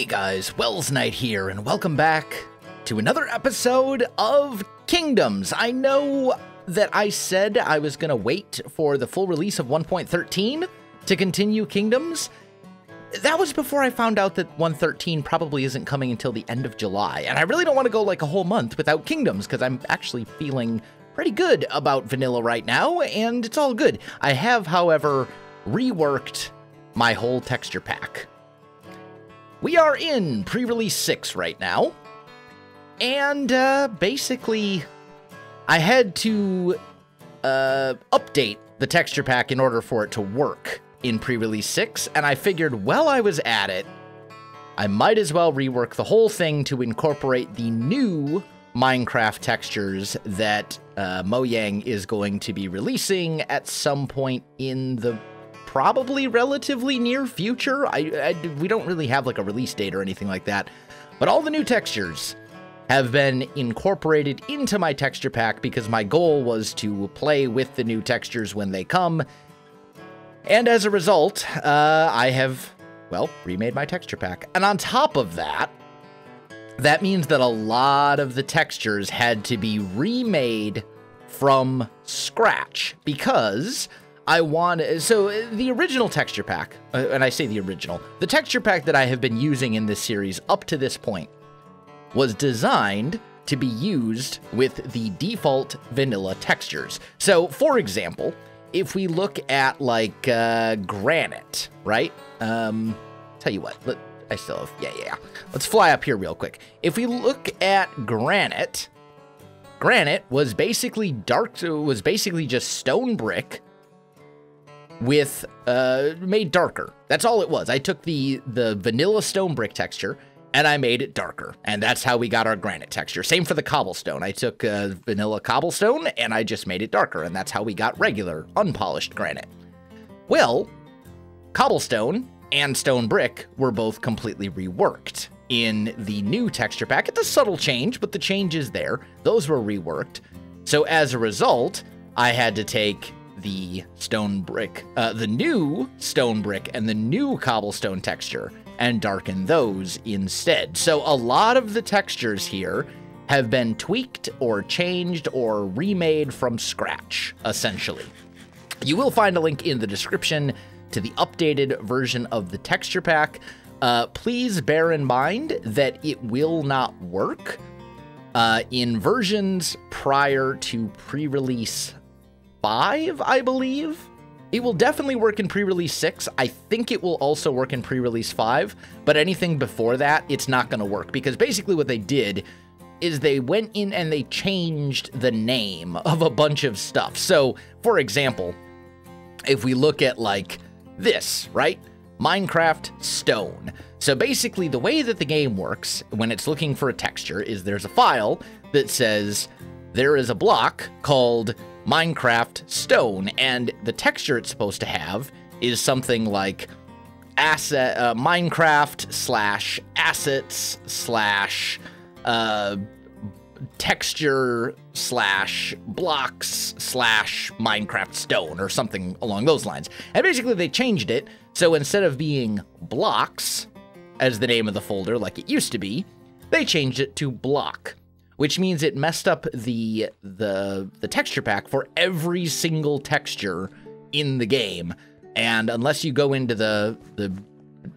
Hey guys, Welsknight here, and welcome back to another episode of Kingdoms. I know that I said I was going to wait for the full release of 1.13 to continue Kingdoms. That was before I found out that 1.13 probably isn't coming until the end of July, and I really don't want to go like a whole month without Kingdoms because I'm actually feeling pretty good about vanilla right now, and it's all good. I have, however, reworked my whole texture pack. We are in pre-release 6 right now, and uh, basically, I had to uh, update the texture pack in order for it to work in pre-release 6, and I figured while I was at it, I might as well rework the whole thing to incorporate the new Minecraft textures that uh, Mojang is going to be releasing at some point in the probably relatively near future. I, I, we don't really have like a release date or anything like that, but all the new textures have been incorporated into my texture pack because my goal was to play with the new textures when they come. And as a result, uh, I have, well, remade my texture pack. And on top of that, that means that a lot of the textures had to be remade from scratch because I want so the original texture pack, uh, and I say the original, the texture pack that I have been using in this series up to this point was designed to be used with the default vanilla textures. So, for example, if we look at like uh, granite, right? Um, tell you what, let, I still have, yeah, yeah. Let's fly up here real quick. If we look at granite, granite was basically dark, was basically just stone brick with, uh, made darker. That's all it was. I took the, the vanilla stone brick texture and I made it darker. And that's how we got our granite texture. Same for the cobblestone. I took uh, vanilla cobblestone and I just made it darker. And that's how we got regular, unpolished granite. Well, cobblestone and stone brick were both completely reworked in the new texture pack. It's a subtle change, but the change is there. Those were reworked. So as a result, I had to take the stone brick, uh, the new stone brick and the new cobblestone texture and darken those instead. So a lot of the textures here have been tweaked or changed or remade from scratch, essentially. You will find a link in the description to the updated version of the texture pack. Uh, please bear in mind that it will not work uh, in versions prior to pre-release 5, I believe. It will definitely work in pre-release 6. I think it will also work in pre-release 5, but anything before that, it's not going to work because basically what they did is they went in and they changed the name of a bunch of stuff. So, for example, if we look at like this, right? Minecraft Stone. So basically the way that the game works when it's looking for a texture is there's a file that says there is a block called Minecraft Stone, and the texture it's supposed to have is something like asset uh, Minecraft slash assets slash uh, texture slash blocks slash Minecraft Stone or something along those lines. And basically, they changed it so instead of being blocks as the name of the folder like it used to be, they changed it to block which means it messed up the the the texture pack for every single texture in the game. And unless you go into the the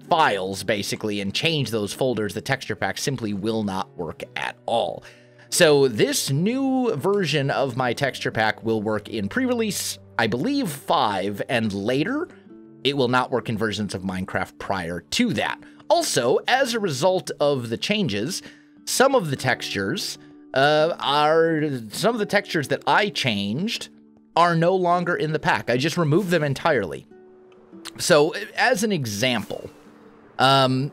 files basically and change those folders, the texture pack simply will not work at all. So this new version of my texture pack will work in pre-release, I believe 5 and later. It will not work in versions of Minecraft prior to that. Also, as a result of the changes, some of the textures uh, are some of the textures that I changed are no longer in the pack. I just removed them entirely. So, as an example, um,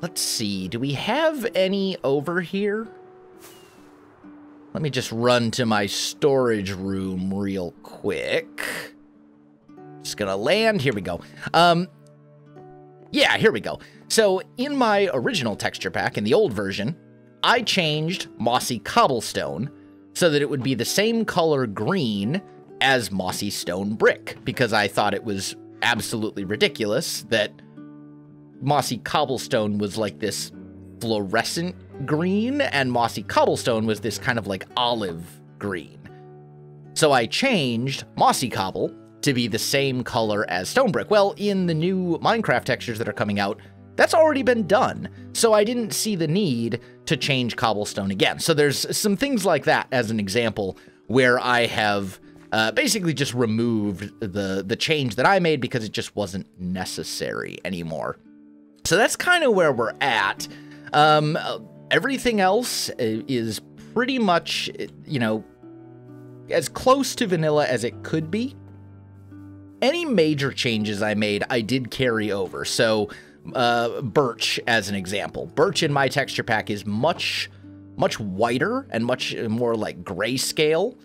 let's see, do we have any over here? Let me just run to my storage room real quick. Just gonna land, here we go. Um, yeah, here we go. So, in my original texture pack, in the old version, I changed mossy cobblestone so that it would be the same color green as mossy stone brick because I thought it was absolutely ridiculous that Mossy Cobblestone was like this fluorescent green, and Mossy Cobblestone was this kind of like olive green. So I changed Mossy Cobble to be the same color as Stone Brick. Well, in the new Minecraft textures that are coming out, that's already been done. So I didn't see the need to change Cobblestone again. So there's some things like that as an example where I have uh, basically just removed the, the change that I made because it just wasn't necessary anymore. So that's kind of where we're at. Um, everything else is pretty much, you know, as close to vanilla as it could be. Any major changes I made, I did carry over. So, uh, birch as an example. Birch in my texture pack is much, much whiter and much more like grayscale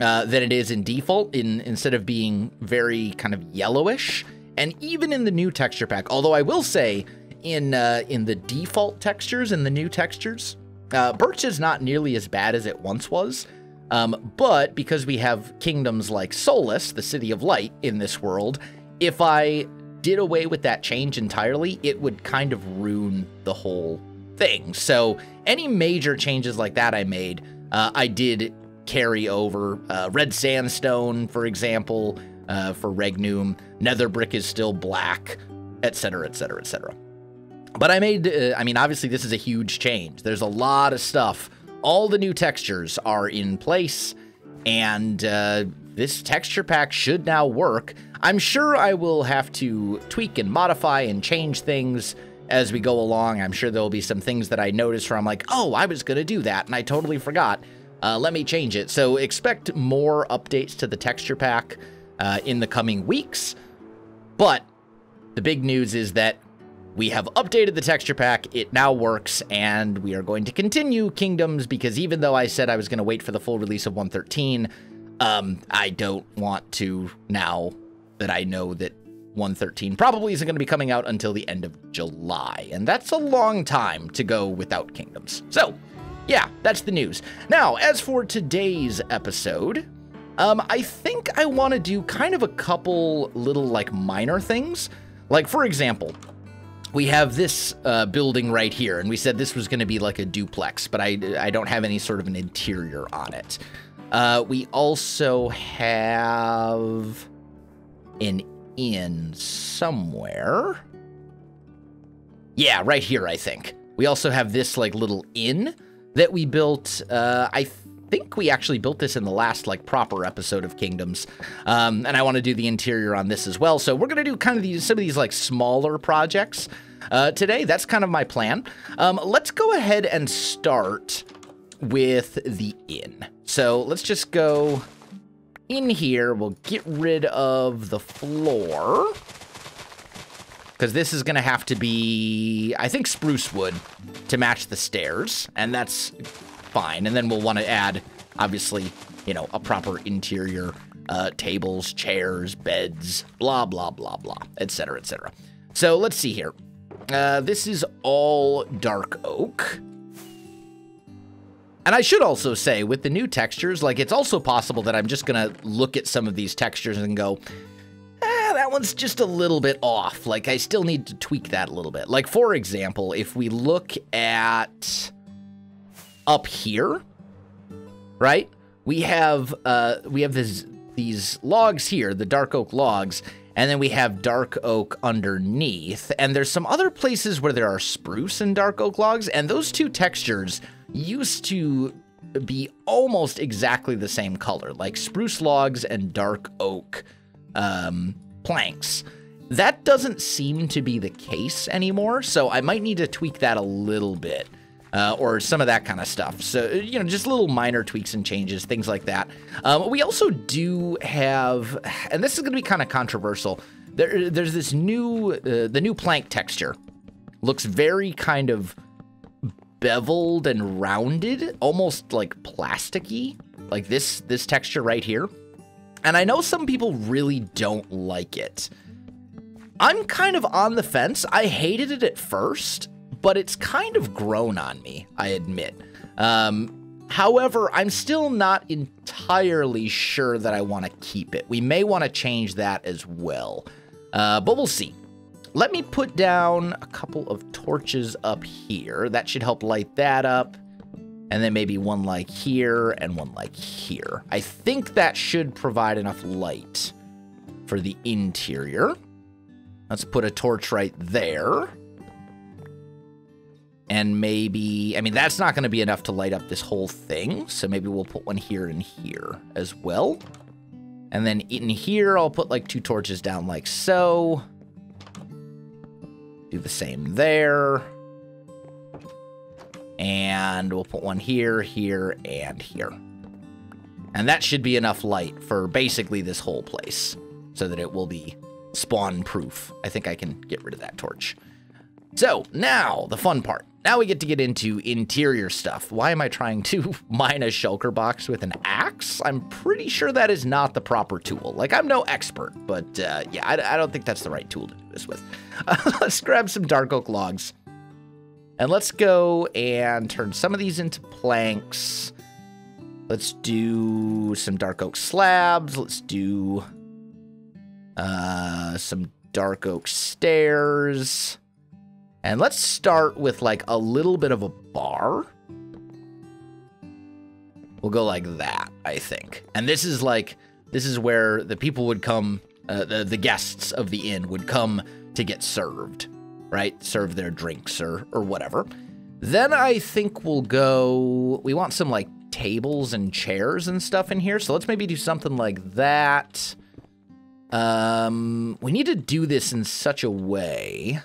uh, than it is in default. In instead of being very kind of yellowish, and even in the new texture pack. Although I will say, in uh, in the default textures in the new textures, uh, birch is not nearly as bad as it once was. Um, but because we have kingdoms like Solus, the City of Light, in this world, if I did away with that change entirely, it would kind of ruin the whole thing. So any major changes like that I made, uh, I did carry over. Uh, red sandstone, for example, uh, for Regnum. Nether brick is still black, etc., etc., etc. But I made, uh, I mean, obviously this is a huge change. There's a lot of stuff all the new textures are in place, and uh, this texture pack should now work. I'm sure I will have to tweak and modify and change things as we go along. I'm sure there will be some things that I notice where I'm like, oh, I was going to do that, and I totally forgot. Uh, let me change it. So expect more updates to the texture pack uh, in the coming weeks. But the big news is that we have updated the texture pack, it now works, and we are going to continue Kingdoms because even though I said I was going to wait for the full release of 113, um, I don't want to now that I know that 113 probably isn't going to be coming out until the end of July, and that's a long time to go without Kingdoms. So, yeah, that's the news. Now, as for today's episode, um, I think I want to do kind of a couple little, like, minor things. Like, for example, we have this uh, building right here, and we said this was going to be like a duplex, but I, I don't have any sort of an interior on it. Uh, we also have an inn somewhere. Yeah, right here, I think. We also have this like little inn that we built. Uh, I think we actually built this in the last like proper episode of Kingdoms. Um, and I want to do the interior on this as well. So we're going to do kind of these, some of these like smaller projects uh, today. That's kind of my plan. Um, let's go ahead and start with the inn. So let's just go in here. We'll get rid of the floor. Because this is going to have to be, I think, spruce wood to match the stairs. And that's fine. And then we'll want to add, obviously, you know, a proper interior, uh, tables, chairs, beds, blah, blah, blah, blah, etc., etc. So let's see here. Uh, this is all dark oak. And I should also say, with the new textures, like, it's also possible that I'm just gonna look at some of these textures and go, eh, that one's just a little bit off. Like, I still need to tweak that a little bit. Like, for example, if we look at up here, right? We have uh, we have this these logs here, the dark oak logs, and then we have dark oak underneath. And there's some other places where there are spruce and dark oak logs, and those two textures used to be almost exactly the same color, like spruce logs and dark oak um, planks. That doesn't seem to be the case anymore, so I might need to tweak that a little bit uh, or some of that kind of stuff. So, you know, just little minor tweaks and changes, things like that. Um, we also do have, and this is going to be kind of controversial. There, there's this new, uh, the new plank texture looks very kind of beveled and rounded, almost like plasticky, like this this texture right here. And I know some people really don't like it. I'm kind of on the fence. I hated it at first, but it's kind of grown on me, I admit. Um, however, I'm still not entirely sure that I want to keep it. We may want to change that as well, uh, but we'll see. Let me put down a couple of torches up here. That should help light that up. And then maybe one like here and one like here. I think that should provide enough light for the interior. Let's put a torch right there. And maybe, I mean, that's not going to be enough to light up this whole thing. So maybe we'll put one here and here as well. And then in here, I'll put like two torches down like so. Do the same there. And we'll put one here, here, and here. And that should be enough light for basically this whole place so that it will be spawn proof. I think I can get rid of that torch. So now the fun part. Now we get to get into interior stuff. Why am I trying to mine a shulker box with an axe? I'm pretty sure that is not the proper tool. Like, I'm no expert, but uh, yeah, I, I, don't think that's the right tool to do this with. Uh, let's grab some dark oak logs. And let's go and turn some of these into planks. Let's do some dark oak slabs. Let's do uh, some dark oak stairs. And let's start with like a little bit of a bar. We'll go like that, I think. And this is like, this is where the people would come, uh, the, the guests of the inn would come to get served, right? Serve their drinks or, or whatever. Then I think we'll go, we want some like tables and chairs and stuff in here. So let's maybe do something like that. Um, we need to do this in such a way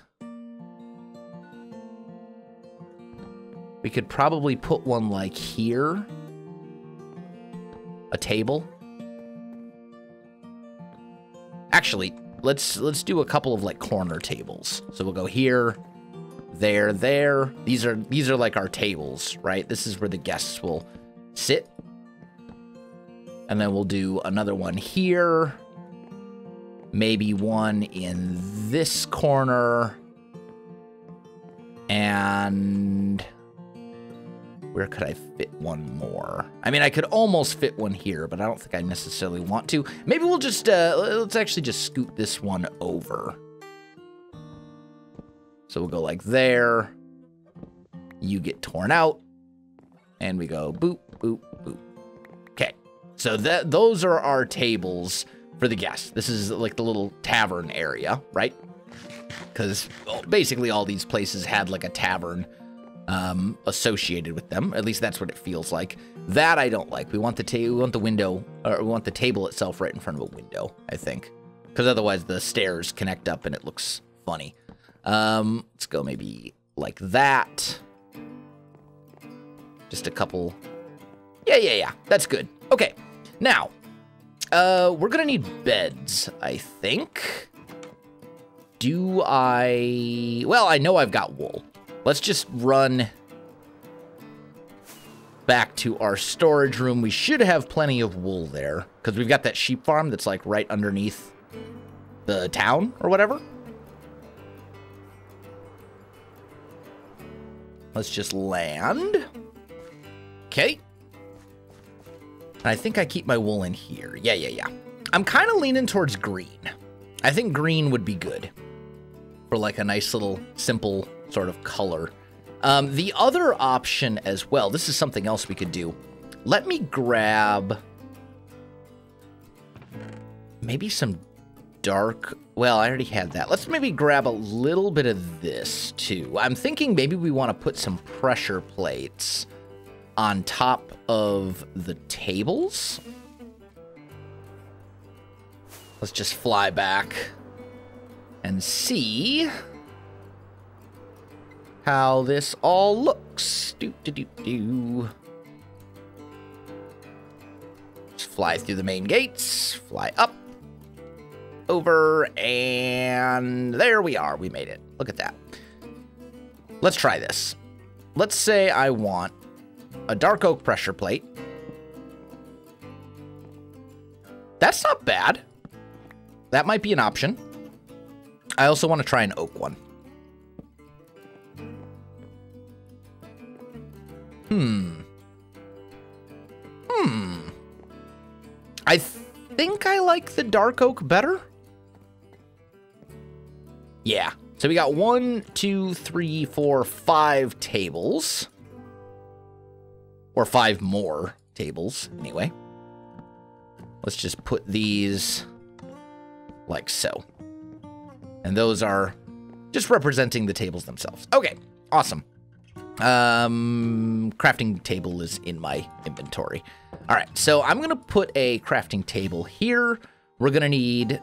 We could probably put one like here. A table. Actually, let's let's do a couple of like corner tables. So we'll go here, there, there. These are these are like our tables, right? This is where the guests will sit. And then we'll do another one here. Maybe one in this corner. And where could I fit one more? I mean, I could almost fit one here, but I don't think I necessarily want to. Maybe we'll just, uh, let's actually just scoot this one over. So we'll go like there. You get torn out. And we go boop, boop, boop. Okay. So that those are our tables for the guests. This is like the little tavern area, right? Because well, basically all these places had like a tavern um, associated with them. At least that's what it feels like. That I don't like. We want the ta- we want the window, or we want the table itself right in front of a window. I think, because otherwise the stairs connect up and it looks funny. Um, let's go maybe like that. Just a couple. Yeah, yeah, yeah. That's good. Okay. Now, uh, we're gonna need beds. I think. Do I? Well, I know I've got wool. Let's just run back to our storage room. We should have plenty of wool there because we've got that sheep farm that's like right underneath the town or whatever. Let's just land. Okay. I think I keep my wool in here. Yeah, yeah, yeah. I'm kind of leaning towards green. I think green would be good for like a nice little simple sort of color. Um, the other option as well, this is something else we could do. Let me grab maybe some dark. Well, I already had that. Let's maybe grab a little bit of this too. I'm thinking maybe we want to put some pressure plates on top of the tables. Let's just fly back and see how this all looks. Just fly through the main gates, fly up, over, and there we are. We made it. Look at that. Let's try this. Let's say I want a dark oak pressure plate. That's not bad. That might be an option. I also want to try an oak one. Hmm. Hmm. I think I like the dark oak better. Yeah. So we got one, two, three, four, five tables. Or five more tables, anyway. Let's just put these like so. And those are just representing the tables themselves. Okay, awesome. Um, crafting table is in my inventory. All right, so I'm to put a crafting table here. We're to need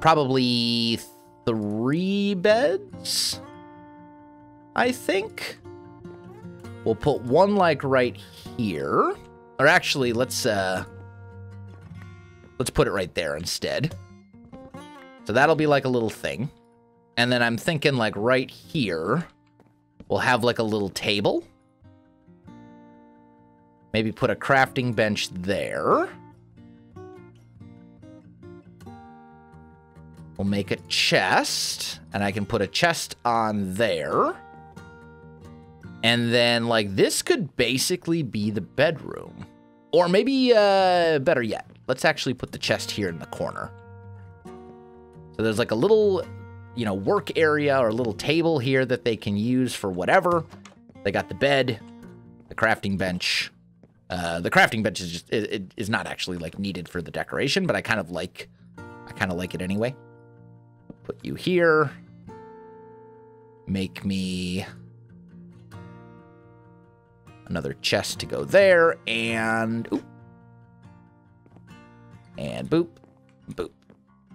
probably three beds, I think. We'll put one like right here. Or actually, let's uh let's put it right there instead. So that'll be like a little thing. And then I'm thinking like right here, we'll have like a little table. Maybe put a crafting bench there. We'll make a chest, and I can put a chest on there. And then, like, this could basically be the bedroom. Or maybe, uh, better yet, let's actually put the chest here in the corner. So there's like a little, you know, work area or a little table here that they can use for whatever. They got the bed, the crafting bench. Uh, the crafting bench is just, it, it is not actually like needed for the decoration, but I kind of like, I kind of like it anyway. Put you here. Make me another chest to go there, and and boop, boop.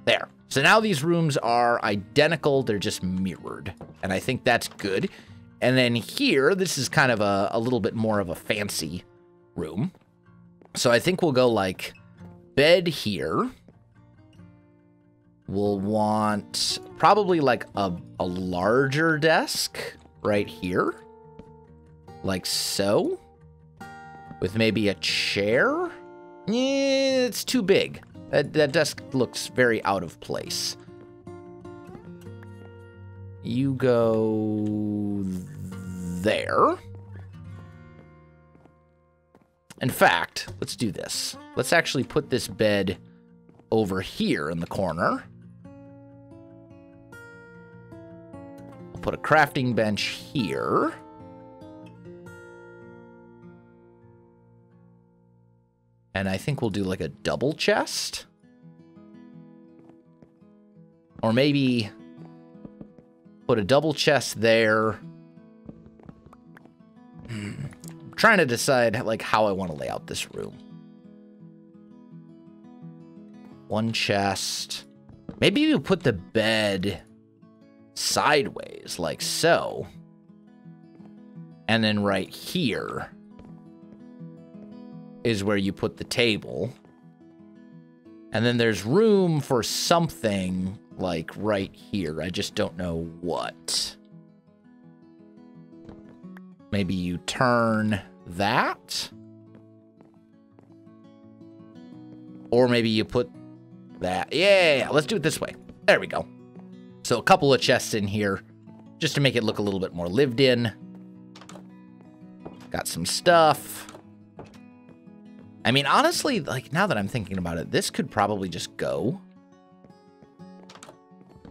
There. So now these rooms are identical, they're just mirrored, and I think that's good. And then here, this is kind of a, a little bit more of a fancy room. So I think we'll go like bed here. We'll want probably like a, a larger desk right here. Like so. With maybe a chair. Yeah, it's too big. That, that desk looks very out of place. You go there. In fact, let's do this. Let's actually put this bed over here in the corner. I'll put a crafting bench here. And I think we'll do like a double chest. Or maybe put a double chest there. Hmm. trying to decide like how I want to lay out this room. One chest. Maybe you put the bed sideways, like so. And then right here is where you put the table. And then there's room for something like right here. I just don't know what. Maybe you turn that. Or maybe you put that. Yeah, let's do it this way. There we go. So a couple of chests in here just to make it look a little bit more lived in. Got some stuff. I mean, honestly, like now that I'm thinking about it, this could probably just go.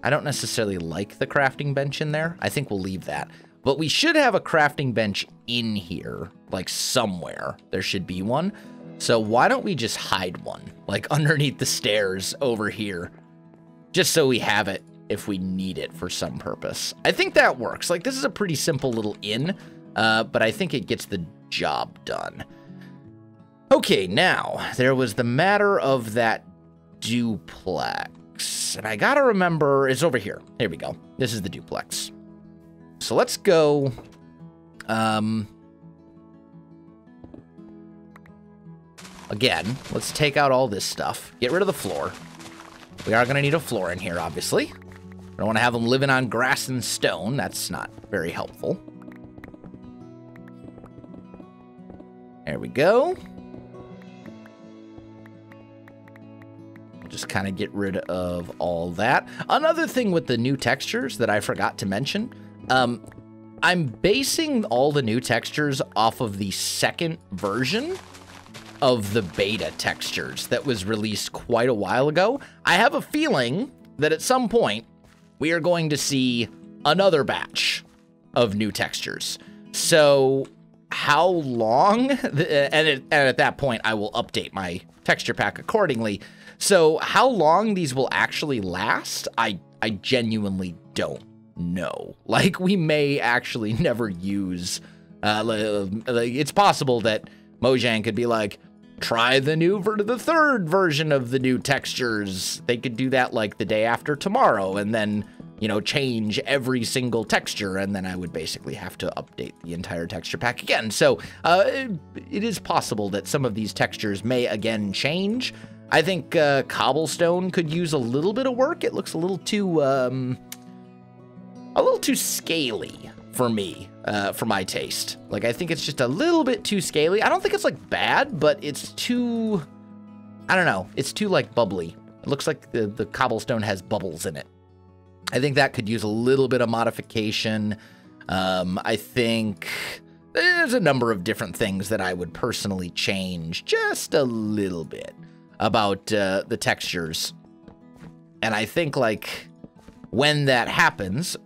I don't necessarily like the crafting bench in there. I think we'll leave that. But we should have a crafting bench in here, like somewhere. There should be one. So why don't we just hide one, like underneath the stairs over here, just so we have it if we need it for some purpose. I think that works. Like, this is a pretty simple little inn, uh, but I think it gets the job done. Okay, now, there was the matter of that duplex. And I gotta remember, it's over here. Here we go. This is the duplex. So let's go, um, again, let's take out all this stuff. Get rid of the floor. We are gonna need a floor in here, obviously I don't want to have them living on grass and stone. That's not very helpful. There we go. Just kind of get rid of all that. Another thing with the new textures that I forgot to mention, um, I'm basing all the new textures off of the second version of the beta textures that was released quite a while ago. I have a feeling that at some point we are going to see another batch of new textures. So how long, and, and at that point, I will update my texture pack accordingly. So how long these will actually last, I, I genuinely don't know. Like, we may actually never use, uh, it's possible that Mojang could be like, try the new ver- the third version of the new textures. They could do that like the day after tomorrow and then, you know, change every single texture and then I would basically have to update the entire texture pack again. So, uh, it is possible that some of these textures may again change. I think uh, cobblestone could use a little bit of work. It looks a little too um, a little too scaly for me, uh, for my taste. Like, I think it's just a little bit too scaly. I don't think it's, like, bad, but it's too... I don't know. It's too, like, bubbly. It looks like the, the cobblestone has bubbles in it. I think that could use a little bit of modification. Um, I think there's a number of different things that I would personally change just a little bit about uh, the textures. And I think, like, when that happens,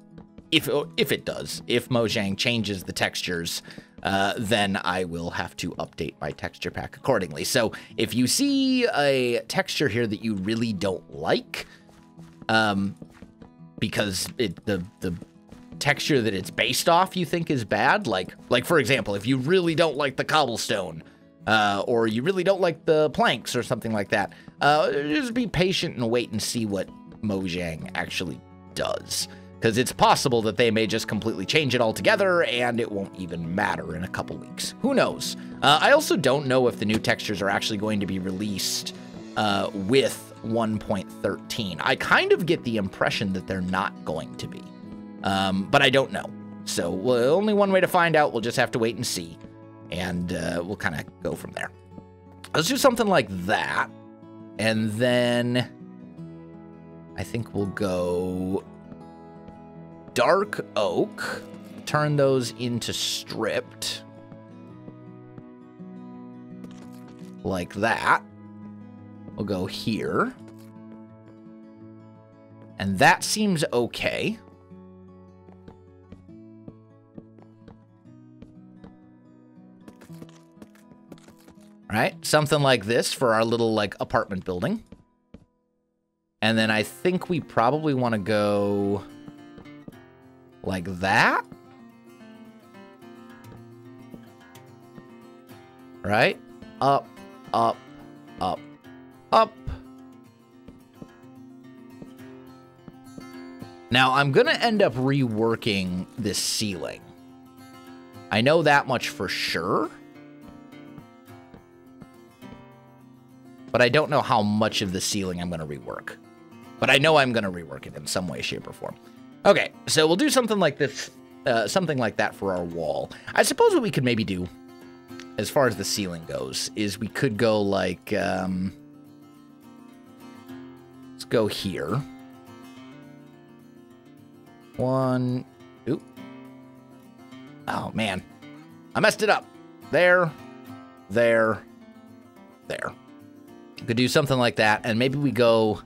if if it does, if Mojang changes the textures, uh, then I will have to update my texture pack accordingly. So if you see a texture here that you really don't like, um, because it the the texture that it's based off you think is bad, like like for example, if you really don't like the cobblestone, uh, or you really don't like the planks or something like that, uh, just be patient and wait and see what Mojang actually does because it's possible that they may just completely change it altogether and it won't even matter in a couple weeks. Who knows? Uh, I also don't know if the new textures are actually going to be released uh, with 1.13. I kind of get the impression that they're not going to be, um, but I don't know. So well, only one way to find out. We'll just have to wait and see, and uh, we'll kind of go from there. Let's do something like that, and then I think we'll go dark oak, turn those into stripped. Like that. We'll go here. And that seems okay. Right, something like this for our little like apartment building. And then I think we probably want to go like that? Right? Up, up, up, up. Now, I'm going to end up reworking this ceiling. I know that much for sure. But I don't know how much of the ceiling I'm going to rework. But I know I'm going to rework it in some way, shape, or form. Okay, so we'll do something like this, uh, something like that for our wall. I suppose what we could maybe do, as far as the ceiling goes, is we could go like, um, let's go here. One, oop. Oh, man. I messed it up. There, there, there. Could do something like that, and maybe we go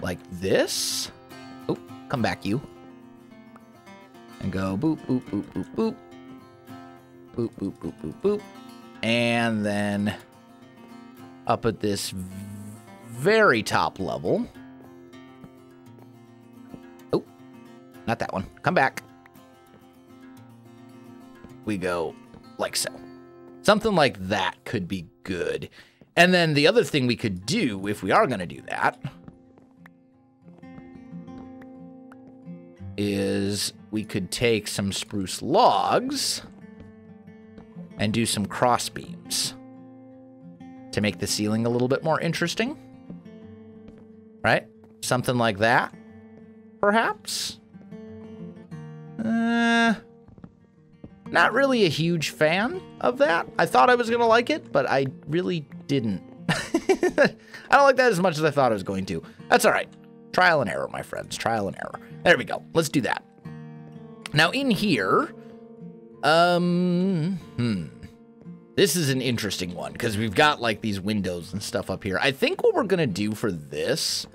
like this. Oh, come back, you. And go boop, boop, boop, boop, boop. Boop, boop, boop, boop, boop. And then up at this very top level. Oh, not that one. Come back. We go like so. Something like that could be good. And then the other thing we could do, if we are going to do that, is we could take some spruce logs and do some cross beams to make the ceiling a little bit more interesting. Right? Something like that, perhaps? Not really a huge fan of that. I thought I was going to like it, but I really didn't. I don't like that as much as I thought I was going to. That's all right. Trial and error, my friends. Trial and error. There we go. Let's do that. Now in here, um, hmm. This is an interesting one because we've got like these windows and stuff up here. I think what we're going to do for this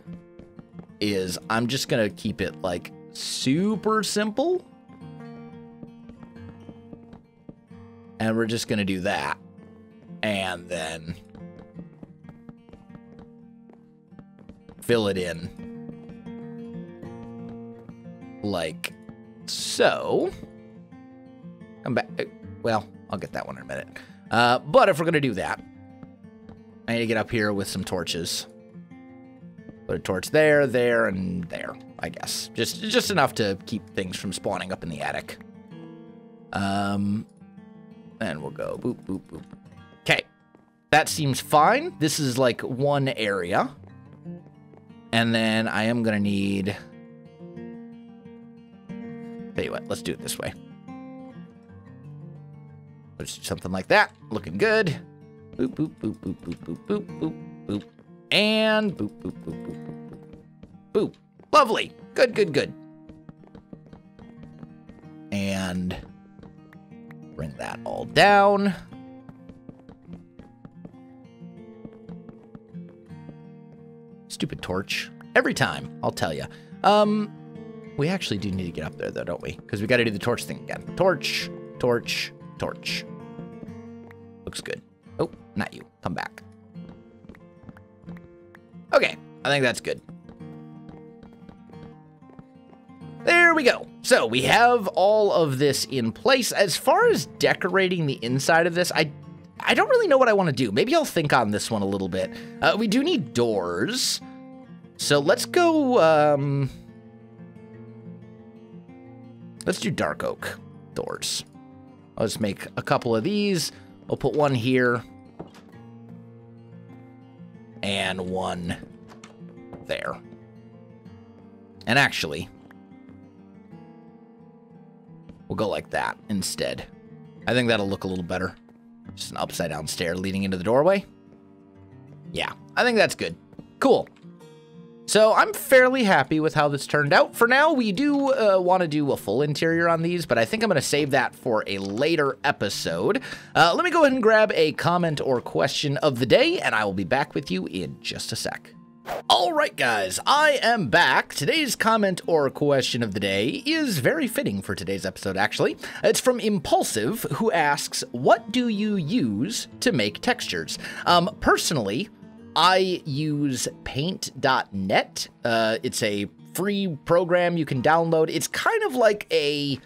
is I'm just going to keep it like super simple. And we're just going to do that. And then fill it in like so. Come back. Uh, well, I'll get that one in a minute. Uh, but if we're going to do that, I need to get up here with some torches. Put a torch there, there, and there, I guess. Just just enough to keep things from spawning up in the attic. Um, and we'll go boop, boop, boop. Okay, that seems fine. This is like one area. And then I am going to need... Tell you what, let's do it this way. Let's do something like that. Looking good. Boop, boop, boop, boop, boop, boop, boop, boop, boop. And boop, boop, boop, boop, boop, boop. Boop. Lovely. Good, good, good. And that all down. Stupid torch. Every time, I'll tell you. Um, we actually do need to get up there, though, don't we? Because we got to do the torch thing again. Torch, torch, torch. Looks good. Oh, not you. Come back. Okay, I think that's good. There we go. So we have all of this in place. As far as decorating the inside of this, I I don't really know what I want to do. Maybe I'll think on this one a little bit. Uh, we do need doors. So let's go, um... Let's do dark oak doors. Just make a couple of these. I'll put one here. And one there. And actually, we'll go like that instead. I think that'll look a little better. Just an upside down stair leading into the doorway. Yeah, I think that's good. Cool. So I'm fairly happy with how this turned out. For now, we do uh, want to do a full interior on these, but I think I'm going to save that for a later episode. Uh, let me go ahead and grab a comment or question of the day, and I will be back with you in just a sec. All right, guys, I am back. Today's comment or question of the day is very fitting for today's episode, actually. It's from Impulsive, who asks, What do you use to make textures? Um, personally, I use paint.net. Uh, it's a free program you can download. It's kind of like a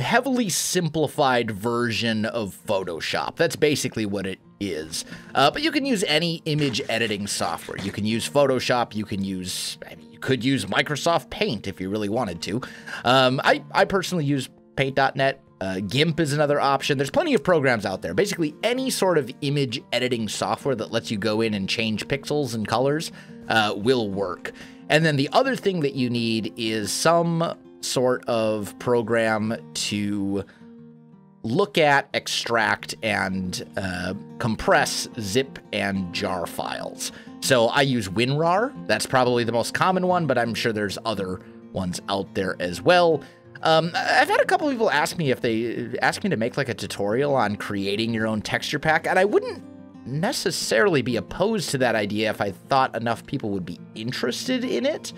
heavily simplified version of Photoshop. That's basically what it is. Uh, but you can use any image editing software. You can use Photoshop. You can use, I mean, you could use Microsoft Paint if you really wanted to. Um, I, I personally use paint.net. Uh, GIMP is another option. There's plenty of programs out there. Basically, any sort of image editing software that lets you go in and change pixels and colors uh, will work. And then the other thing that you need is some sort of program to look at, extract, and uh, compress zip and jar files. So I use WinRAR. That's probably the most common one, but I'm sure there's other ones out there as well. Um, I've had a couple people ask me if they ask me to make like a tutorial on creating your own texture pack, and I wouldn't necessarily be opposed to that idea if I thought enough people would be interested in it.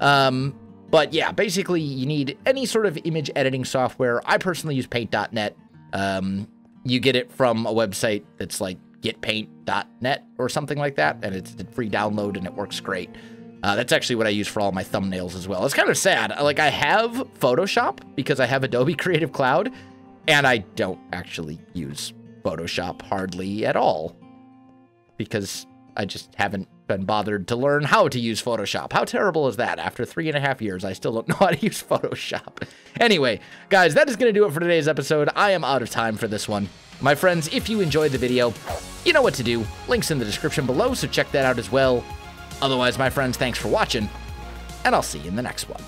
Um, but yeah, basically, you need any sort of image editing software. I personally use Paint.net. Um, you get it from a website that's like getpaint.net or something like that, and it's a free download and it works great. Uh, that's actually what I use for all my thumbnails as well. It's kind of sad. Like, I have Photoshop because I have Adobe Creative Cloud, and I don't actually use Photoshop hardly at all because I just haven't been bothered to learn how to use Photoshop. How terrible is that? After three and a half years, I still don't know how to use Photoshop. Anyway, guys, that is going to do it for today's episode. I am out of time for this one. My friends, if you enjoyed the video, you know what to do. Links in the description below, so check that out as well. Otherwise, my friends, thanks for watching, and I'll see you in the next one.